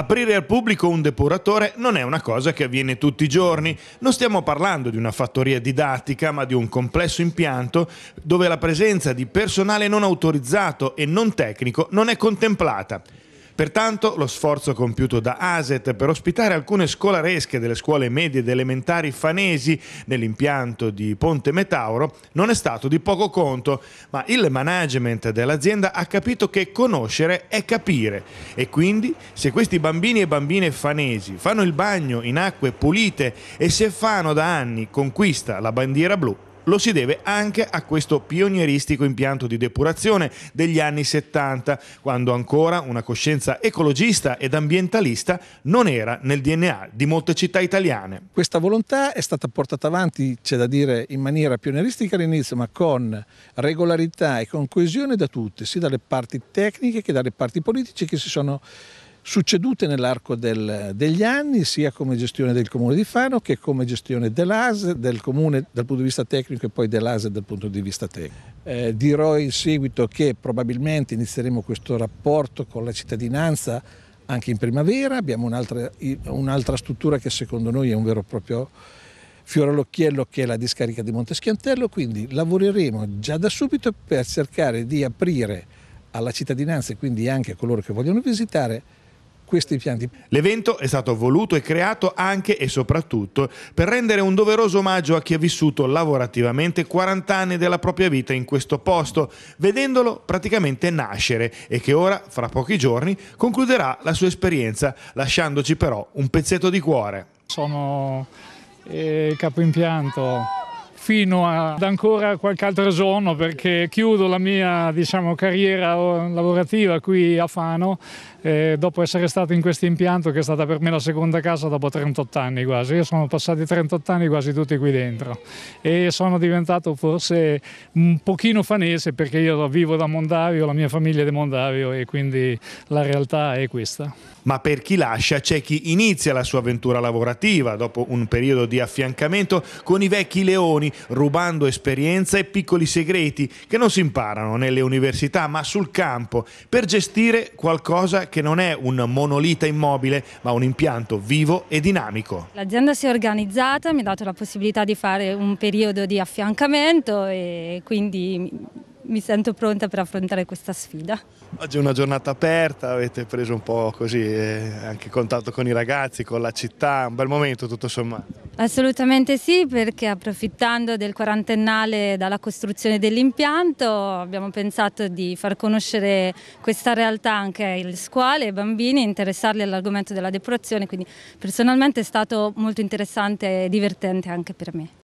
Aprire al pubblico un depuratore non è una cosa che avviene tutti i giorni. Non stiamo parlando di una fattoria didattica, ma di un complesso impianto dove la presenza di personale non autorizzato e non tecnico non è contemplata. Pertanto lo sforzo compiuto da ASET per ospitare alcune scolaresche delle scuole medie ed elementari fanesi nell'impianto di Ponte Metauro non è stato di poco conto, ma il management dell'azienda ha capito che conoscere è capire. E quindi se questi bambini e bambine fanesi fanno il bagno in acque pulite e se Fano da anni conquista la bandiera blu, lo si deve anche a questo pionieristico impianto di depurazione degli anni 70, quando ancora una coscienza ecologista ed ambientalista non era nel DNA di molte città italiane. Questa volontà è stata portata avanti, c'è da dire, in maniera pionieristica all'inizio, ma con regolarità e con coesione da tutte, sia dalle parti tecniche che dalle parti politiche che si sono succedute nell'arco del, degli anni sia come gestione del comune di Fano che come gestione dell'ASE, del comune dal punto di vista tecnico e poi dell'ASE dal punto di vista tecnico. Eh, dirò in seguito che probabilmente inizieremo questo rapporto con la cittadinanza anche in primavera, abbiamo un'altra, un'altra struttura che secondo noi è un vero e proprio fiore all'occhiello che è la discarica di Monteschiantello, quindi lavoreremo già da subito per cercare di aprire alla cittadinanza e quindi anche a coloro che vogliono visitare questi impianti. L'evento è stato voluto e creato anche e soprattutto per rendere un doveroso omaggio a chi ha vissuto lavorativamente 40 anni della propria vita in questo posto, vedendolo praticamente nascere e che ora, fra pochi giorni, concluderà la sua esperienza, lasciandoci però un pezzetto di cuore. Sono eh, capo impianto fino ad ancora qualche altro giorno perché chiudo la mia diciamo, carriera lavorativa qui a Fano eh, dopo essere stato in questo impianto che è stata per me la seconda casa dopo 38 anni quasi. Io sono passati 38 anni quasi tutti qui dentro e sono diventato forse un pochino fanese perché io vivo da Mondavio, la mia famiglia è di Mondavio e quindi la realtà è questa ma per chi lascia c'è chi inizia la sua avventura lavorativa dopo un periodo di affiancamento con i vecchi leoni, rubando esperienza e piccoli segreti che non si imparano nelle università ma sul campo per gestire qualcosa che non è un monolita immobile ma un impianto vivo e dinamico. L'azienda si è organizzata, mi ha dato la possibilità di fare un periodo di affiancamento e quindi mi sento pronta per affrontare questa sfida. Oggi è una giornata aperta, avete preso un po' così eh, anche contatto con i ragazzi, con la città, un bel momento tutto sommato. Assolutamente sì, perché approfittando del quarantennale dalla costruzione dell'impianto abbiamo pensato di far conoscere questa realtà anche alle scuole, ai bambini, interessarli all'argomento della depurazione, quindi personalmente è stato molto interessante e divertente anche per me.